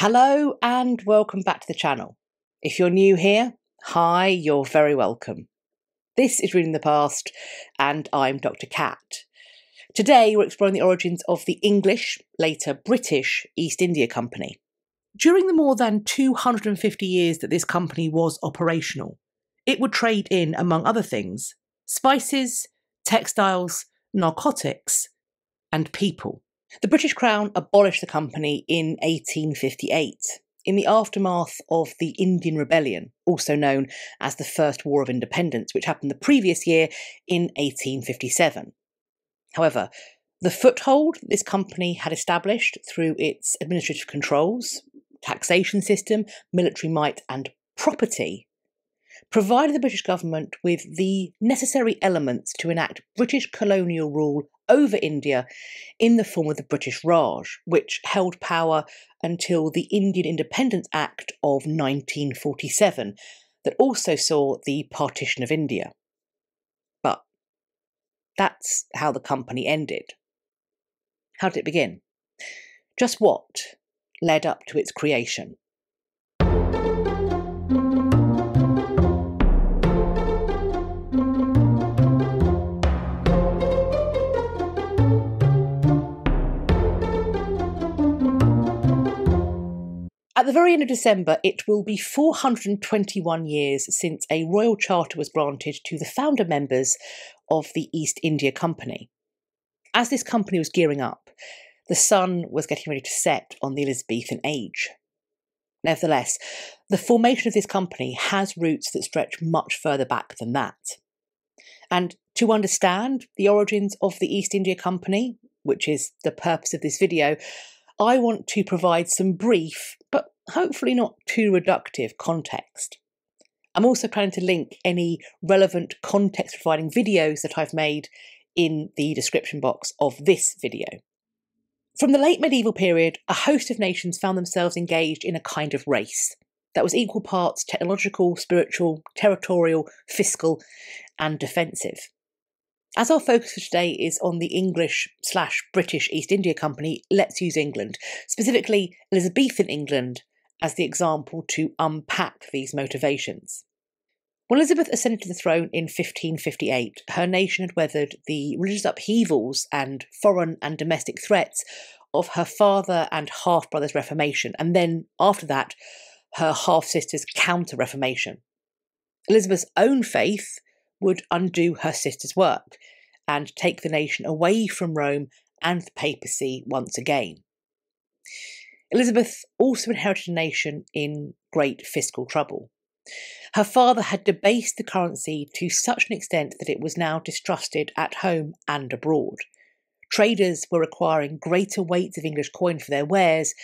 Hello and welcome back to the channel. If you're new here, hi, you're very welcome. This is Reading the Past, and I'm Dr. Kat. Today we're exploring the origins of the English, later British, East India Company. During the more than 250 years that this company was operational, it would trade in, among other things, spices, textiles, narcotics, and people. The British Crown abolished the company in 1858 in the aftermath of the Indian Rebellion, also known as the First War of Independence, which happened the previous year in 1857. However, the foothold this company had established through its administrative controls, taxation system, military might, and property provided the British government with the necessary elements to enact British colonial rule over India in the form of the British Raj, which held power until the Indian Independence Act of 1947, that also saw the partition of India. But that's how the company ended. How did it begin? Just what led up to its creation? At the very end of December, it will be 421 years since a royal charter was granted to the founder members of the East India Company. As this company was gearing up, the sun was getting ready to set on the Elizabethan age. Nevertheless, the formation of this company has roots that stretch much further back than that. And to understand the origins of the East India Company, which is the purpose of this video, I want to provide some brief, hopefully not too reductive, context. I'm also planning to link any relevant context providing videos that I've made in the description box of this video. From the late medieval period, a host of nations found themselves engaged in a kind of race that was equal parts technological, spiritual, territorial, fiscal, and defensive. As our focus for today is on the English slash British East India Company, let's use England, specifically Elizabethan England, as the example to unpack these motivations. When Elizabeth ascended to the throne in 1558, her nation had weathered the religious upheavals and foreign and domestic threats of her father and half brother's Reformation, and then, after that, her half sister's counter Reformation. Elizabeth's own faith would undo her sister's work and take the nation away from Rome and the papacy once again. Elizabeth also inherited a nation in great fiscal trouble. Her father had debased the currency to such an extent that it was now distrusted at home and abroad. Traders were requiring greater weights of English coin for their wares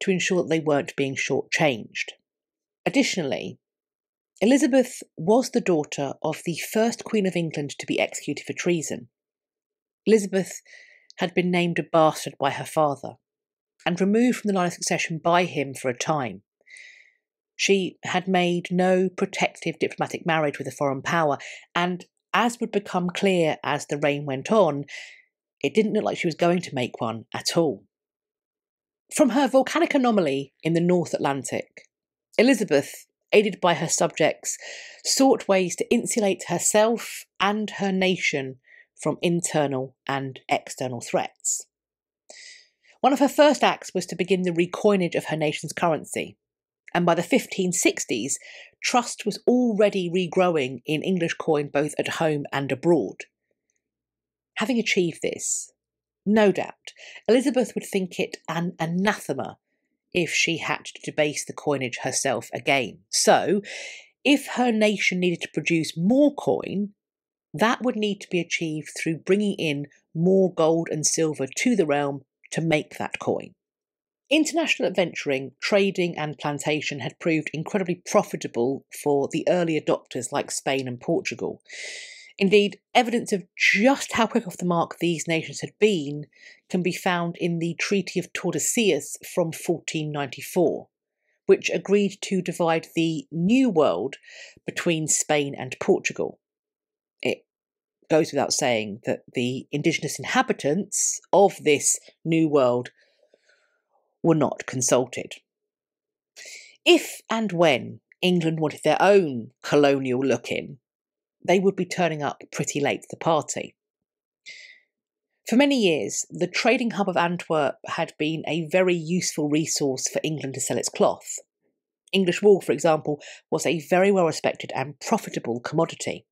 to ensure that they weren't being shortchanged. Additionally, Elizabeth was the daughter of the first Queen of England to be executed for treason. Elizabeth had been named a bastard by her father and removed from the line of succession by him for a time. She had made no protective diplomatic marriage with a foreign power, and as would become clear as the reign went on, it didn't look like she was going to make one at all. From her volcanic anomaly in the North Atlantic, Elizabeth aided by her subjects, sought ways to insulate herself and her nation from internal and external threats. One of her first acts was to begin the recoinage of her nation's currency, and by the 1560s, trust was already regrowing in English coin both at home and abroad. Having achieved this, no doubt, Elizabeth would think it an anathema if she had to debase the coinage herself again. So, if her nation needed to produce more coin, that would need to be achieved through bringing in more gold and silver to the realm to make that coin. International adventuring, trading, and plantation had proved incredibly profitable for the early adopters like Spain and Portugal. Indeed, evidence of just how quick off the mark these nations had been can be found in the Treaty of Tordesillas from 1494, which agreed to divide the New World between Spain and Portugal. Goes without saying that the indigenous inhabitants of this New World were not consulted. if and when England wanted their own colonial look in, they would be turning up pretty late to the party. For many years, the trading hub of Antwerp had been a very useful resource for England to sell its cloth. English wool, for example, was a very well respected and profitable commodity.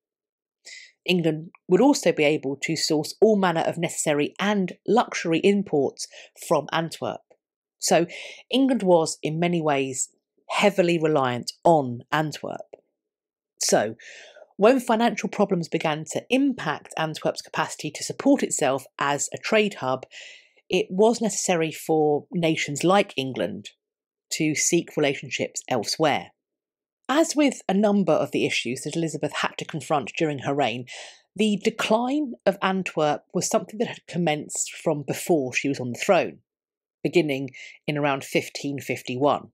England would also be able to source all manner of necessary and luxury imports from Antwerp. So England was, in many ways, heavily reliant on Antwerp. So, when financial problems began to impact Antwerp's capacity to support itself as a trade hub, it was necessary for nations like England to seek relationships elsewhere. As with a number of the issues that Elizabeth had to confront during her reign, the decline of Antwerp was something that had commenced from before she was on the throne, beginning in around 1551.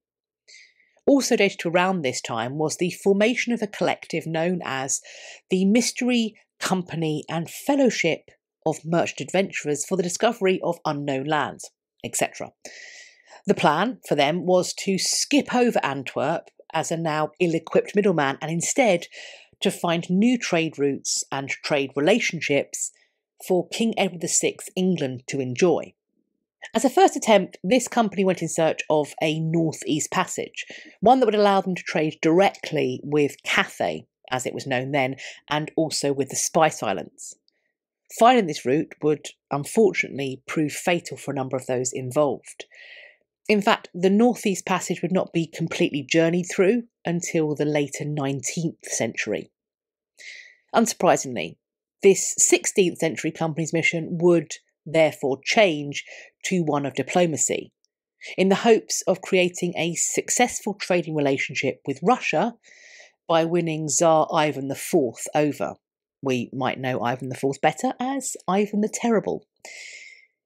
Also dated to around this time was the formation of a collective known as the Mystery Company and Fellowship of Merchant Adventurers for the Discovery of Unknown Lands, etc. The plan for them was to skip over Antwerp as a now ill equipped middleman and instead to find new trade routes and trade relationships for King Edward VI England to enjoy. As a first attempt, this company went in search of a northeast passage, one that would allow them to trade directly with Cathay, as it was known then, and also with the Spice Islands. Finding this route would unfortunately prove fatal for a number of those involved. In fact, the Northeast Passage would not be completely journeyed through until the later 19th century. Unsurprisingly, this 16th century company's mission would therefore change to one of diplomacy, in the hopes of creating a successful trading relationship with Russia by winning Tsar Ivan IV over. We might know Ivan IV better as Ivan the Terrible.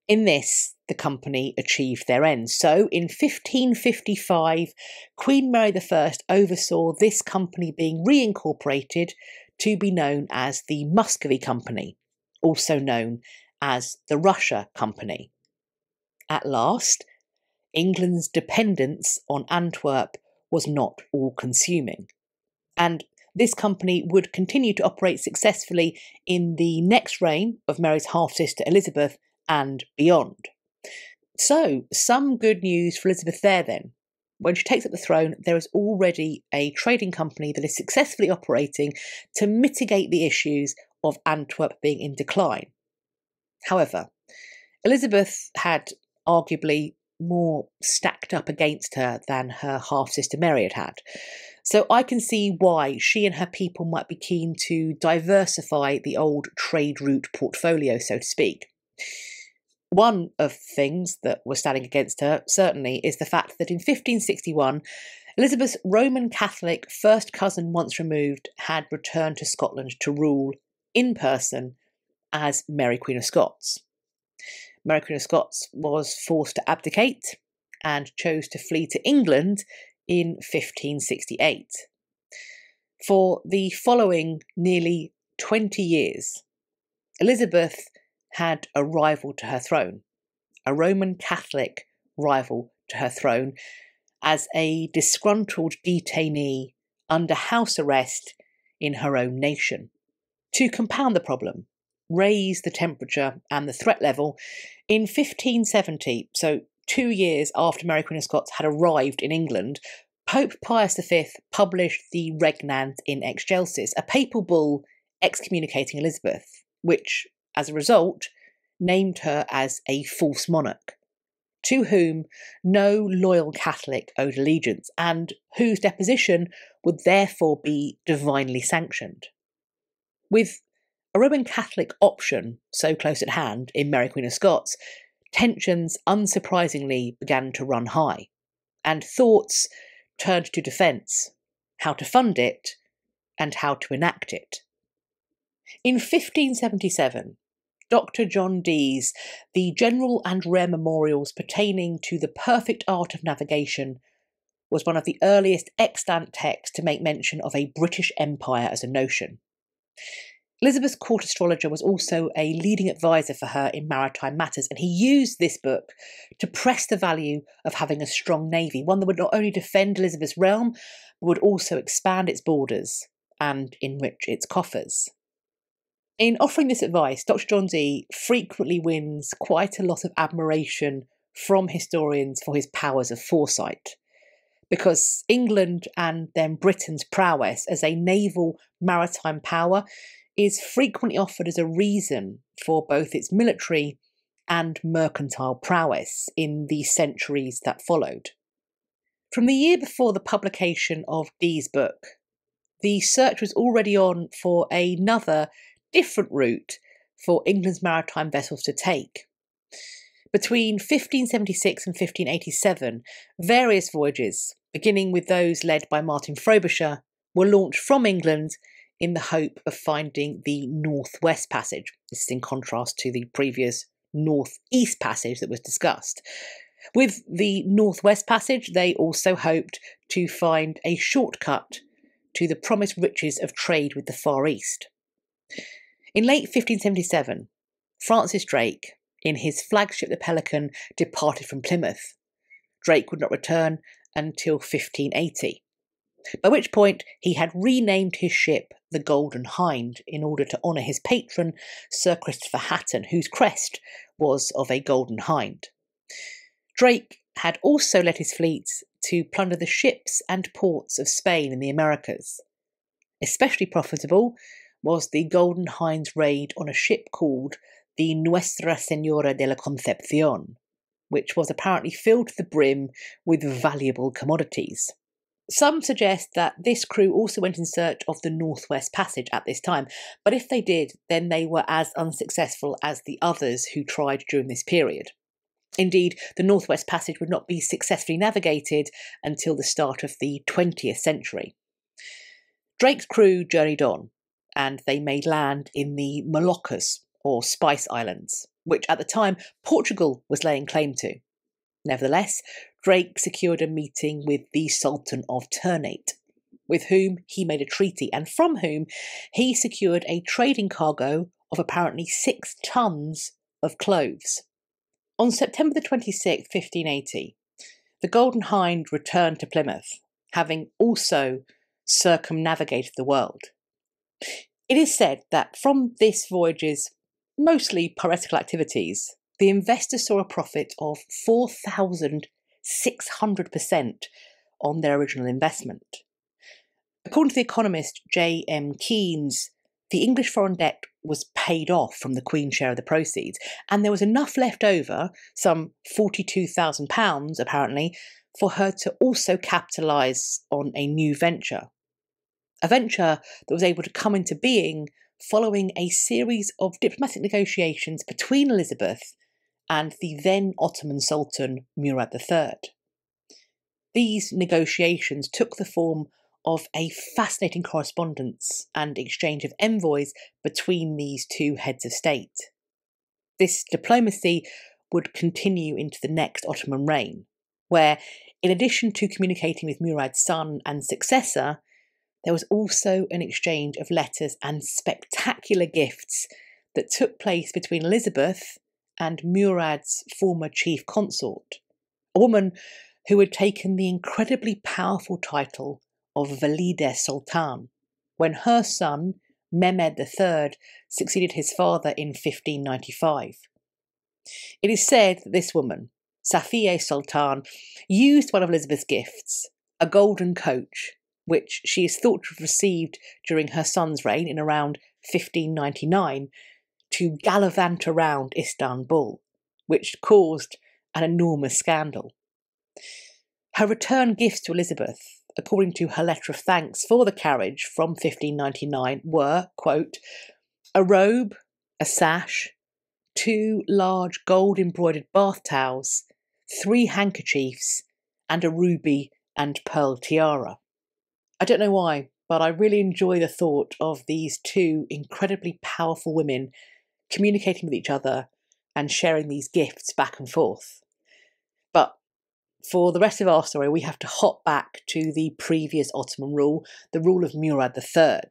In this, the company achieved their end. So in 1555, Queen Mary I oversaw this company being reincorporated to be known as the Muscovy Company, also known as the Russia Company. At last, England's dependence on Antwerp was not all consuming. And this company would continue to operate successfully in the next reign of Mary's half sister Elizabeth and beyond. So, some good news for Elizabeth there then. When she takes up the throne, there is already a trading company that is successfully operating to mitigate the issues of Antwerp being in decline. However, Elizabeth had arguably more stacked up against her than her half sister Mary had had. So I can see why she and her people might be keen to diversify the old trade route portfolio, so to speak. One of things that was standing against her, certainly, is the fact that in 1561, Elizabeth's Roman Catholic first cousin, once removed, had returned to Scotland to rule in person as Mary Queen of Scots. Mary Queen of Scots was forced to abdicate and chose to flee to England in 1568. For the following nearly 20 years, Elizabeth had a rival to her throne, a Roman Catholic rival to her throne, as a disgruntled detainee under house arrest in her own nation. To compound the problem, raise the temperature and the threat level, in 1570, so two years after Mary Queen of Scots had arrived in England, Pope Pius V published the Regnans in Excelsis, a papal bull excommunicating Elizabeth, which as a result, named her as a false monarch, to whom no loyal Catholic owed allegiance, and whose deposition would therefore be divinely sanctioned. With a Roman Catholic option so close at hand in Mary Queen of Scots, tensions unsurprisingly began to run high, and thoughts turned to defence, how to fund it, and how to enact it. In 1577, Dr. John Dee's The General and Rare Memorials Pertaining to the Perfect Art of Navigation was one of the earliest extant texts to make mention of a British Empire as a notion. Elizabeth's court astrologer was also a leading advisor for her in maritime matters, and he used this book to press the value of having a strong navy, one that would not only defend Elizabeth's realm, but would also expand its borders and enrich its coffers. In offering this advice, Dr. John Dee frequently wins quite a lot of admiration from historians for his powers of foresight. Because England and then Britain's prowess as a naval maritime power is frequently offered as a reason for both its military and mercantile prowess in the centuries that followed. From the year before the publication of Dee's book, the search was already on for another different route for England's maritime vessels to take. Between 1576 and 1587, various voyages, beginning with those led by Martin Frobisher, were launched from England in the hope of finding the Northwest Passage. This is in contrast to the previous Northeast Passage that was discussed. With the Northwest Passage, they also hoped to find a shortcut to the promised riches of trade with the Far East. In late 1577, Francis Drake, in his flagship the Pelican, departed from Plymouth. Drake would not return until 1580 by which point he had renamed his ship the Golden Hind in order to honour his patron, Sir Christopher Hatton, whose crest was of a golden hind. Drake had also led his fleets to plunder the ships and ports of Spain in the Americas. Especially profitable was the Golden Hind's raid on a ship called the Nuestra Senora de la Concepcion, which was apparently filled to the brim with valuable commodities. Some suggest that this crew also went in search of the Northwest Passage at this time, but if they did, then they were as unsuccessful as the others who tried during this period. Indeed, the Northwest Passage would not be successfully navigated until the start of the 20th century. Drake's crew journeyed on, and they made land in the Moluccas, or Spice Islands, which at the time Portugal was laying claim to. Nevertheless, Drake secured a meeting with the Sultan of Ternate, with whom he made a treaty, and from whom he secured a trading cargo of apparently six tons of cloves. On September the 26th, 1580, the Golden Hind returned to Plymouth, having also circumnavigated the world. It is said that from this voyage's mostly piratical activities, the investor saw a profit of 4,600% on their original investment. According to the economist J.M. Keynes, the English foreign debt was paid off from the Queen's share of the proceeds, and there was enough left over, some £42,000 apparently, for her to also capitalise on a new venture. A venture that was able to come into being following a series of diplomatic negotiations between Elizabeth and the then Ottoman Sultan Murad III. These negotiations took the form of a fascinating correspondence and exchange of envoys between these two heads of state. This diplomacy would continue into the next Ottoman reign, where, in addition to communicating with Murad's son and successor, there was also an exchange of letters and spectacular gifts that took place between Elizabeth and Murad's former chief consort, a woman who had taken the incredibly powerful title of Valide Sultan when her son, Mehmed III, succeeded his father in 1595. It is said that this woman, Safiye Sultan, used one of Elizabeth's gifts, a golden coach, which she is thought to have received during her son's reign in around 1599, to gallivant around Istanbul, which caused an enormous scandal. Her return gifts to Elizabeth, according to her letter of thanks for the carriage from 1599, were, quote, a robe, a sash, two large gold embroidered bath towels, three handkerchiefs, and a ruby and pearl tiara. I don't know why, but I really enjoy the thought of these two incredibly powerful women communicating with each other and sharing these gifts back and forth. But for the rest of our story, we have to hop back to the previous Ottoman rule, the rule of Murad III.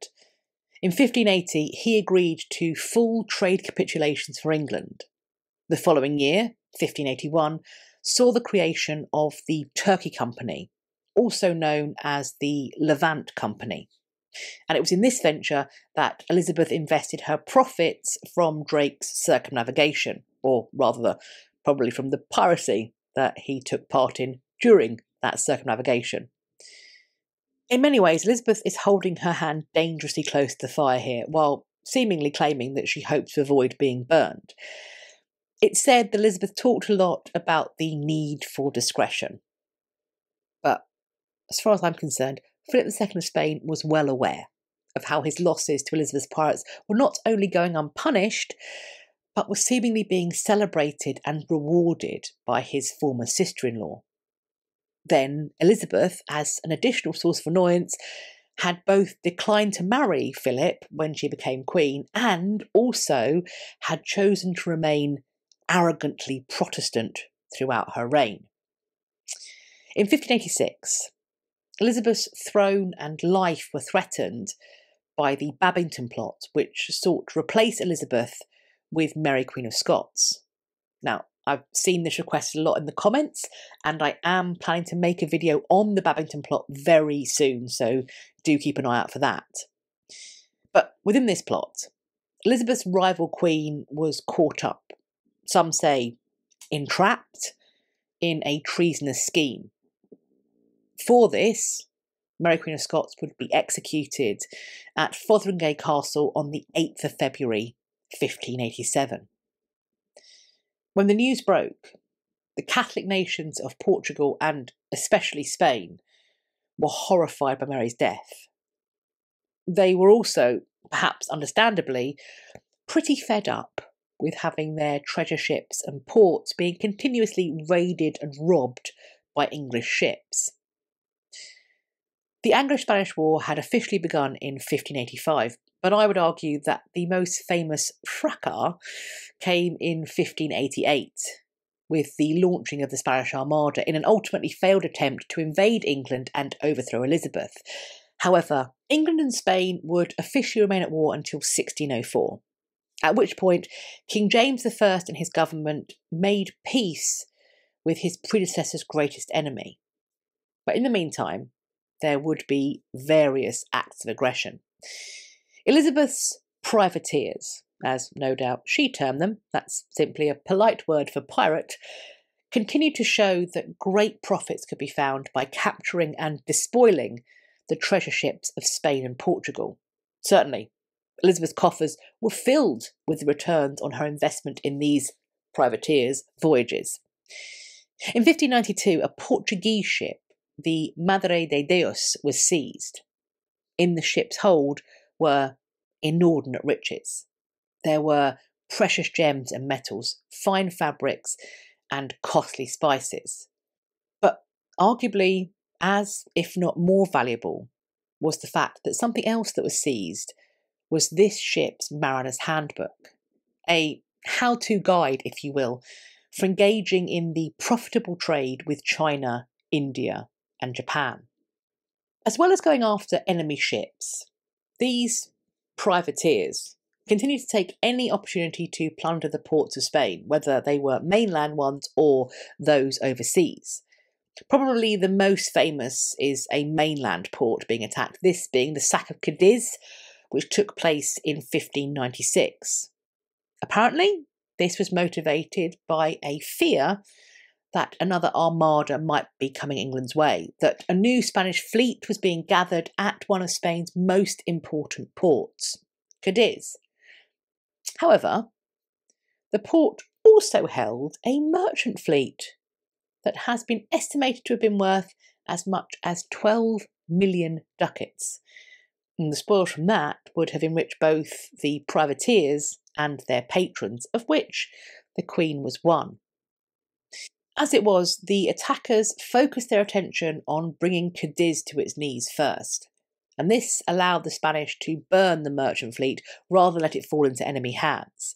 In 1580, he agreed to full trade capitulations for England. The following year, 1581, saw the creation of the Turkey Company, also known as the Levant Company. And it was in this venture that Elizabeth invested her profits from Drake's circumnavigation, or rather, probably from the piracy that he took part in during that circumnavigation. In many ways, Elizabeth is holding her hand dangerously close to the fire here, while seemingly claiming that she hopes to avoid being burned. It's said that Elizabeth talked a lot about the need for discretion. As far as I'm concerned, Philip II of Spain was well aware of how his losses to Elizabeth's pirates were not only going unpunished, but were seemingly being celebrated and rewarded by his former sister in law. Then Elizabeth, as an additional source of annoyance, had both declined to marry Philip when she became queen and also had chosen to remain arrogantly Protestant throughout her reign. In 1586, Elizabeth's throne and life were threatened by the Babington plot, which sought to replace Elizabeth with Mary Queen of Scots. Now, I've seen this requested a lot in the comments, and I am planning to make a video on the Babington plot very soon, so do keep an eye out for that. But within this plot, Elizabeth's rival queen was caught up, some say entrapped, in a treasonous scheme. For this, Mary Queen of Scots would be executed at Fotheringay Castle on the 8th of February 1587. When the news broke, the Catholic nations of Portugal and especially Spain were horrified by Mary's death. They were also, perhaps understandably, pretty fed up with having their treasure ships and ports being continuously raided and robbed by English ships. The Anglo Spanish War had officially begun in 1585, but I would argue that the most famous fracas came in 1588 with the launching of the Spanish Armada in an ultimately failed attempt to invade England and overthrow Elizabeth. However, England and Spain would officially remain at war until 1604, at which point King James I and his government made peace with his predecessor's greatest enemy. But in the meantime, there would be various acts of aggression. Elizabeth's privateers, as no doubt she termed them, that's simply a polite word for pirate, continued to show that great profits could be found by capturing and despoiling the treasure ships of Spain and Portugal. Certainly, Elizabeth's coffers were filled with the returns on her investment in these privateers' voyages. In 1592, a Portuguese ship the Madre de Dios was seized. In the ship's hold were inordinate riches. There were precious gems and metals, fine fabrics, and costly spices. But arguably, as if not more valuable, was the fact that something else that was seized was this ship's mariner's handbook, a how to guide, if you will, for engaging in the profitable trade with China, India, and Japan. As well as going after enemy ships, these privateers continued to take any opportunity to plunder the ports of Spain, whether they were mainland ones or those overseas. Probably the most famous is a mainland port being attacked, this being the sack of Cadiz, which took place in 1596. Apparently, this was motivated by a fear that another armada might be coming England's way, that a new Spanish fleet was being gathered at one of Spain's most important ports, Cadiz. However, the port also held a merchant fleet that has been estimated to have been worth as much as 12 million ducats. And the spoils from that would have enriched both the privateers and their patrons, of which the Queen was one. As it was, the attackers focused their attention on bringing Cadiz to its knees first, and this allowed the Spanish to burn the merchant fleet rather than let it fall into enemy hands.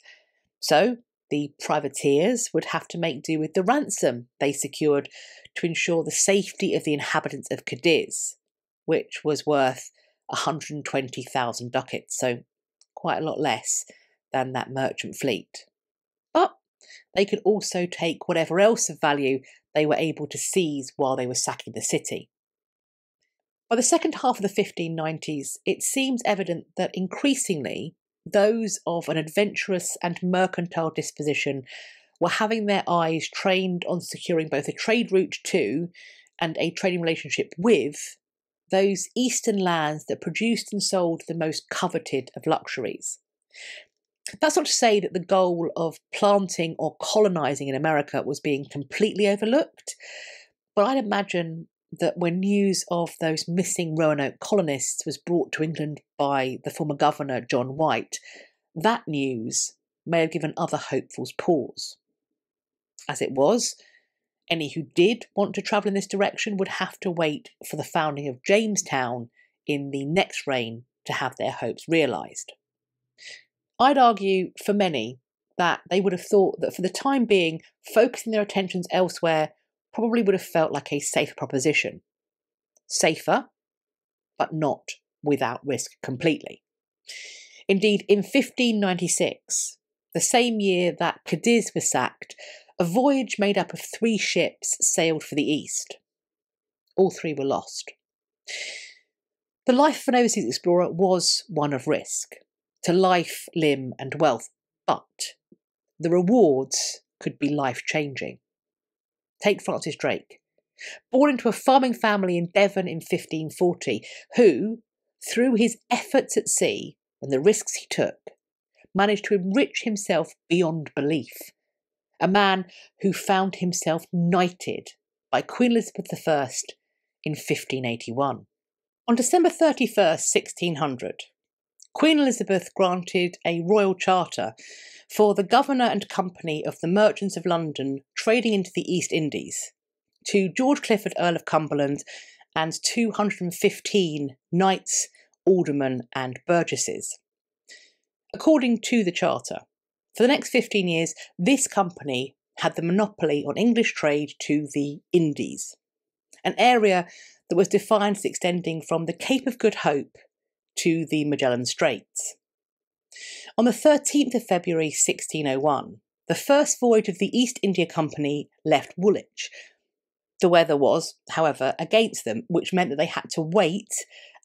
So, the privateers would have to make do with the ransom they secured to ensure the safety of the inhabitants of Cadiz, which was worth 120,000 ducats, so quite a lot less than that merchant fleet. They could also take whatever else of value they were able to seize while they were sacking the city. By the second half of the 1590s, it seems evident that increasingly those of an adventurous and mercantile disposition were having their eyes trained on securing both a trade route to and a trading relationship with those eastern lands that produced and sold the most coveted of luxuries. That's not to say that the goal of planting or colonizing in America was being completely overlooked, but I'd imagine that when news of those missing Roanoke colonists was brought to England by the former governor John White, that news may have given other hopefuls pause. As it was, any who did want to travel in this direction would have to wait for the founding of Jamestown in the next reign to have their hopes realised. I'd argue for many that they would have thought that for the time being, focusing their attentions elsewhere probably would have felt like a safer proposition. Safer, but not without risk completely. Indeed, in 1596, the same year that Cadiz was sacked, a voyage made up of three ships sailed for the east. All three were lost. The life of an overseas explorer was one of risk to life, limb, and wealth, but the rewards could be life changing. Take Francis Drake. Born into a farming family in Devon in 1540, who, through his efforts at sea and the risks he took, managed to enrich himself beyond belief a man who found himself knighted by Queen Elizabeth I in 1581. On December 31st, 1600, Queen Elizabeth granted a royal charter for the governor and company of the merchants of London trading into the East Indies to George Clifford, Earl of Cumberland, and 215 knights, aldermen, and burgesses. According to the charter, for the next 15 years, this company had the monopoly on English trade to the Indies, an area that was defined as extending from the Cape of Good Hope to the Magellan Straits. On the 13th of February 1601, the first voyage of the East India Company left Woolwich. The weather was, however, against them, which meant that they had to wait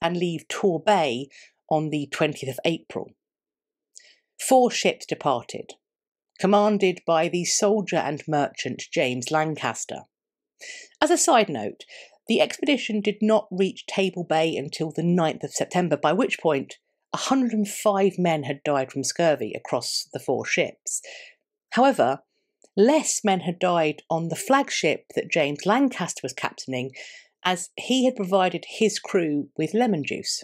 and leave Tor Bay on the 20th of April. Four ships departed, commanded by the soldier and merchant James Lancaster. As a side note, the expedition did not reach Table Bay until the 9th of September, by which point 105 men had died from scurvy across the four ships. However, less men had died on the flagship that James Lancaster was captaining, as he had provided his crew with lemon juice.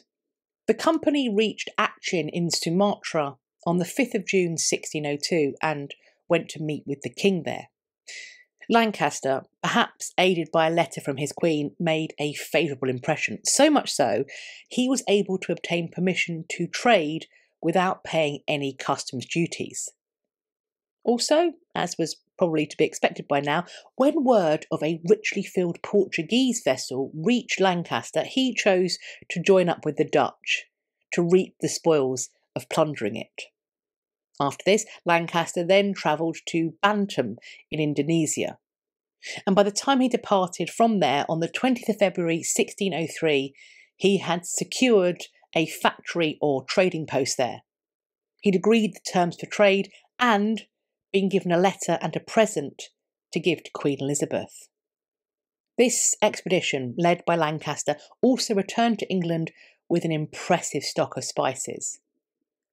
The company reached Achin in Sumatra on the 5th of June 1602 and went to meet with the king there. Lancaster, perhaps aided by a letter from his queen, made a favourable impression, so much so he was able to obtain permission to trade without paying any customs duties. Also, as was probably to be expected by now, when word of a richly filled Portuguese vessel reached Lancaster, he chose to join up with the Dutch to reap the spoils of plundering it. After this, Lancaster then travelled to Bantam in Indonesia. And by the time he departed from there on the 20th of February 1603, he had secured a factory or trading post there. He'd agreed the terms for trade and been given a letter and a present to give to Queen Elizabeth. This expedition, led by Lancaster, also returned to England with an impressive stock of spices.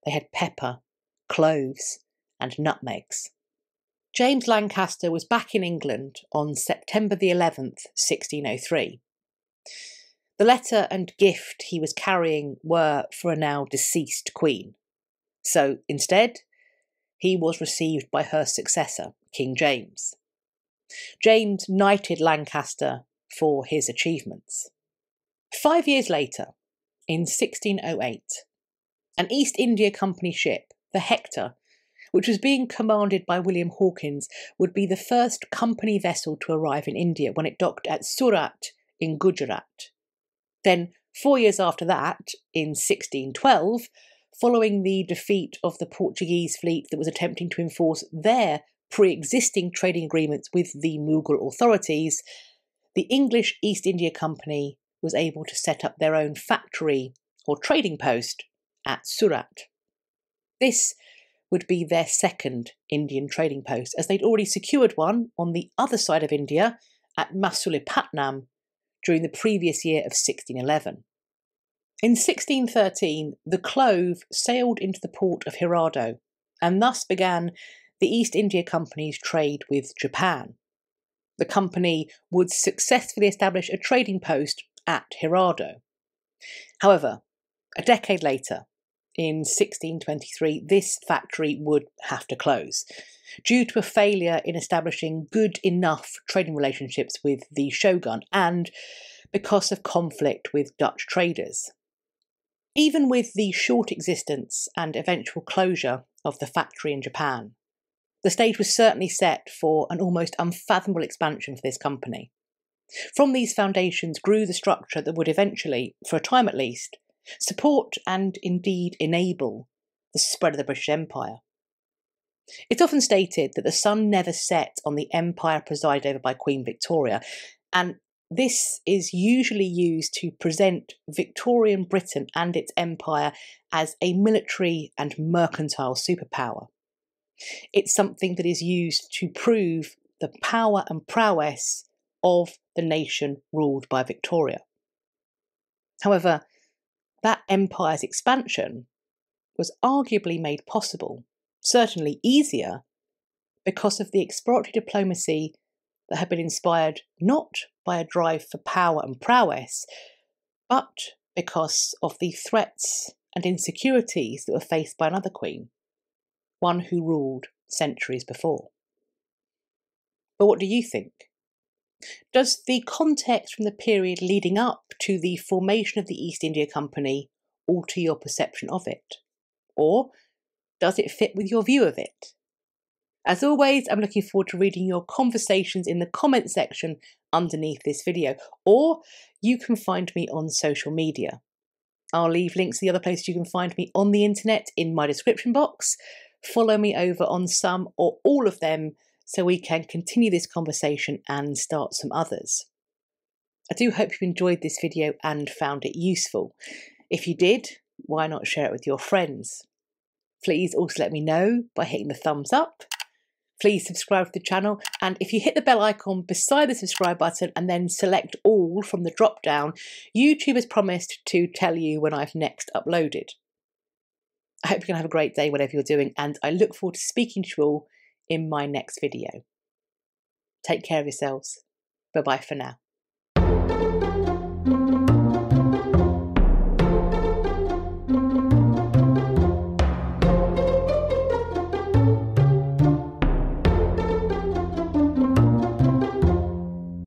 They had pepper, cloves, and nutmegs. James Lancaster was back in England on September the 11th, 1603. The letter and gift he was carrying were for a now deceased queen. So instead, he was received by her successor, King James. James knighted Lancaster for his achievements. Five years later, in 1608, an East India Company ship the Hector, which was being commanded by William Hawkins, would be the first company vessel to arrive in India when it docked at Surat in Gujarat. Then, Four years after that, in 1612, following the defeat of the Portuguese fleet that was attempting to enforce their pre existing trading agreements with the Mughal authorities, the English East India Company was able to set up their own factory or trading post at Surat. This would be their second Indian trading post, as they'd already secured one on the other side of India at Masulipatnam during the previous year of 1611. In 1613, the Clove sailed into the port of Hirado, and thus began the East India Company's trade with Japan. The company would successfully establish a trading post at Hirado. However, a decade later, in 1623, this factory would have to close due to a failure in establishing good enough trading relationships with the shogun and because of conflict with Dutch traders. Even with the short existence and eventual closure of the factory in Japan, the stage was certainly set for an almost unfathomable expansion for this company. From these foundations grew the structure that would eventually, for a time at least, support and indeed enable the spread of the British Empire. It's often stated that the sun never set on the empire presided over by Queen Victoria, and this is usually used to present Victorian Britain and its empire as a military and mercantile superpower. It's something that is used to prove the power and prowess of the nation ruled by Victoria. However, that empire's expansion was arguably made possible, certainly easier, because of the exploratory diplomacy that had been inspired not by a drive for power and prowess, but because of the threats and insecurities that were faced by another queen, one who ruled centuries before. But what do you think? Does the context from the period leading up to the formation of the East India Company alter your perception of it? Or does it fit with your view of it? As always, I'm looking forward to reading your conversations in the comment section underneath this video, or you can find me on social media. I'll leave links to the other places you can find me on the internet in my description box. Follow me over on some or all of them so we can continue this conversation and start some others. I do hope you enjoyed this video and found it useful. If you did, why not share it with your friends? Please also let me know by hitting the thumbs up. Please subscribe to the channel, and if you hit the bell icon beside the subscribe button and then select all from the drop down, YouTube has promised to tell you when I've next uploaded. I hope you're going to have a great day, whatever you're doing, and I look forward to speaking to you all in my next video. Take care of yourselves. Bye bye for now.